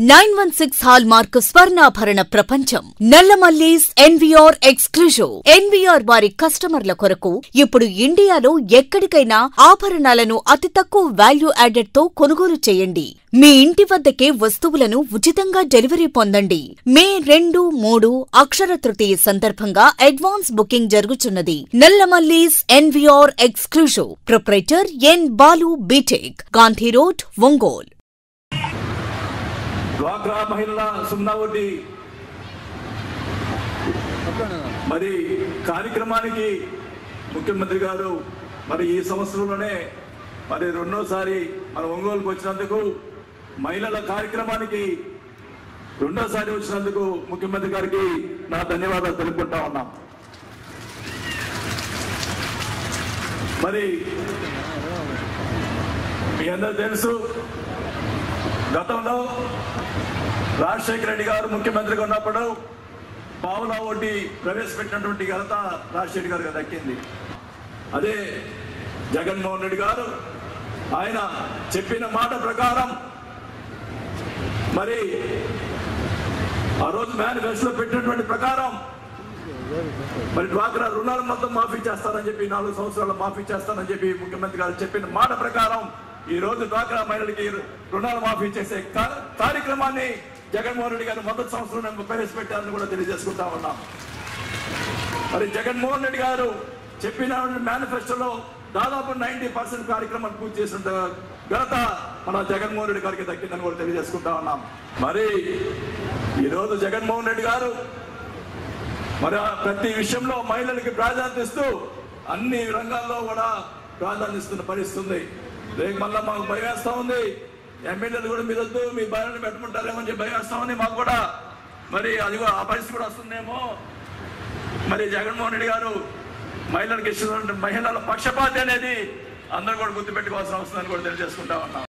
Nine one six hallmark స్వర్ణాభరణ ప్రపంచం. Nallamallis NVR exclusive. NVR వారి కస్టమర్ల కొరకు ఇప్పుడు ఇండియాలో ఎక్కడికైనా ఆభరణాలను అతి తక్కువ వాల్యూ యాడెడ్తో కొనుగోలు చేయండి. మీ ఇంటి వద్దకే వస్తువులను ఉచితంగా డెలివరీ పొందండి. మే రెండు మూడు అక్షర తృతీయ సందర్భంగా అడ్వాన్స్ బుకింగ్ జరుగుతున్నది Nallamallis NVR exclusive. Proprietor N Balu BTech. Gandhi road Ongole. డ్వాక్రా మహిళల సున్నా వడ్డీ. మరి కార్యక్రమానికి ముఖ్యమంత్రి గారు మరి ఈ సంవత్సరంలోనే మరి రెండోసారి మన ఒంగోలుకు వచ్చినందుకు మహిళల కార్యక్రమానికి రెండోసారి వచ్చినందుకు ముఖ్యమంత్రి గారికి నా ధన్యవాదాలు తెలుపుకుంటా ఉన్నాం. మరి మీ అందరూ తెలుసు గతంలో రాజశేఖర రెడ్డి గారు ముఖ్యమంత్రిగా ఉన్నప్పుడు పావులా వడ్డీ ప్రవేశపెట్టినటువంటి ఘనత రాజశేఖర గారికి దక్కింది. అదే జగన్మోహన్ రెడ్డి గారు ఆయన చెప్పిన మాట ప్రకారం మరి ఆ రోజు మేనిఫెస్టోలో పెట్టినటువంటి ప్రకారం మరి డ్వాక్రా రుణాలు మొత్తం మాఫీ చేస్తారని చెప్పి నాలుగు సంవత్సరాలు మాఫీ చేస్తానని చెప్పి ముఖ్యమంత్రి గారు చెప్పిన మాట ప్రకారం ఈ రోజు డ్వాక్రా మహిళలకి రుణాలు మాఫీ చేసే కార్యక్రమాన్ని జగన్మోహన్ రెడ్డి గారు మొదటి సంవత్సరం ప్రవేశపెట్టారని కూడా తెలియజేసుకుంటా ఉన్నాం. మరి జగన్మోహన్ రెడ్డి గారు చెప్పిన మేనిఫెస్టోలో దాదాపు నైన్టీ పర్సెంట్ కార్యక్రమాలు పూర్తి చేసిన ఘనత మన జగన్మోహన్ రెడ్డి గారికి దక్కిందని కూడా తెలియజేసుకుంటా ఉన్నాం. మరి ఈరోజు జగన్మోహన్ రెడ్డి గారు మరి ప్రతి విషయంలో మహిళలకి ప్రాధాన్యత ఇస్తూ అన్ని రంగాల్లో కూడా ప్రాధాన్యత ఇస్తున్న పరిస్థితుంది రేపు మళ్ళీ మాకు భయం వేస్తా ఉంది. ఎమ్మెల్యేలు కూడా మీరు వద్దు మీ భయాన్ని పెట్టుకుంటారేమో అని చెప్పి భయం వేస్తా ఉంది మాకు కూడా. మరి అది కూడా ఆ పరిస్థితి కూడా వస్తుందేమో. మరి జగన్మోహన్ రెడ్డి గారు మహిళలకు ఇస్తున్న మహిళల పక్షపాతి అనేది అందరూ కూడా గుర్తుపెట్టుకోవాల్సిన అవసరం అని కూడా తెలియజేసుకుంటా ఉన్నాం.